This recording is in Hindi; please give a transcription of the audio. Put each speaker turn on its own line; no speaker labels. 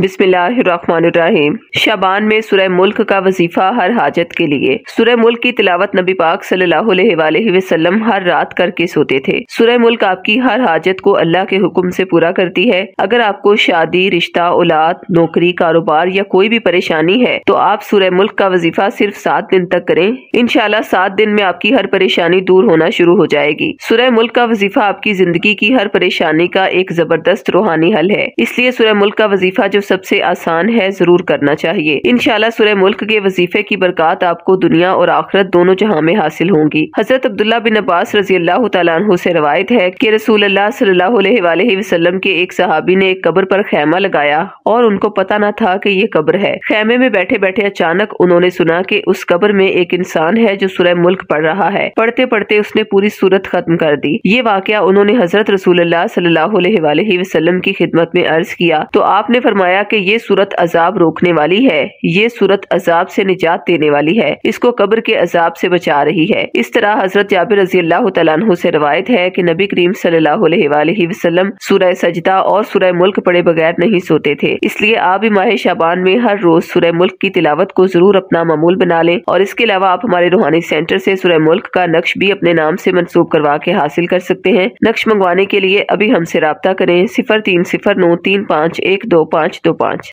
बिस्मिल्लाहिर्रहमानिर्रहीम। शाबान में सुरह मुल्क का वजीफा हर हाजत के लिए। सुरह मुल्क की तिलावत नबी पाक सल्लल्लाहु अलैहि वसल्लम हर रात करके सोते थे। सुरह मुल्क आपकी हर हाजत को अल्लाह के हुक्म से पूरा करती है। अगर आपको शादी, रिश्ता, औलाद, नौकरी, कारोबार या कोई भी परेशानी है तो आप सुरह मुल्क का वजीफा सिर्फ़ सात दिन तक करें। इनशाला सात दिन में आपकी हर परेशानी दूर होना शुरू हो जाएगी। सुरह मुल्क का वजीफा आपकी ज़िंदगी की हर परेशानी का एक ज़बरदस्त रूहानी हल है। इसलिए सुरह मुल्क का वजीफा जो सबसे आसान है ज़रूर करना चाहिए। इनशाला सुरह मुल्क के वजीफे की बरकत आपको दुनिया और आखरत दोनों जहाँ में हासिल होंगी। हज़रत अब्दुल्ला बिन अब्बास रज़ी अल्लाह तु से रवायत है की रसूल अल्लाह वसल्लम के एक सहाबी ने एक कब्र पर खैमा लगाया और उनको पता न था की ये कब्र है। खैमे में बैठे बैठे अचानक उन्होंने सुना की उस कब्र में एक इंसान है जो सुरह मुल्क पढ़ रहा है। पढ़ते पढ़ते उसने पूरी सूरत खत्म कर दी। ये वाक्य उन्होंने हज़रत रसूल अलैहि वसल्लम की खिदमत में अर्ज़ किया। तो आपने फरमाया फरमाया कि ये सूरत अजाब रोकने वाली है। ये सूरत अजाब से निजात देने वाली है। इसको कब्र के अजाब से बचा रही है। इस तरह हज़रत जाबिर रज़ी अल्लाह से रवायत है कि नबी करीम वसल्लम सूरह सजदा और सूरह मुल्क पढ़े बगैर नहीं सोते थे। इसलिए आप भी माह शाबान में हर रोज सूरह मुल्क की तिलावत को ज़रूर अपना मामूल बना लें और इसके अलावा आप हमारे रूहानी सेंटर से सूरह मुल्क का नक्श भी अपने नाम से मनसूब करवा के हासिल कर सकते हैं। नक्श मंगवाने के लिए अभी हमसे रबता करें। सिफर तीन सिफर नौ तीन पाँच एक दो पाँच दो पाँच।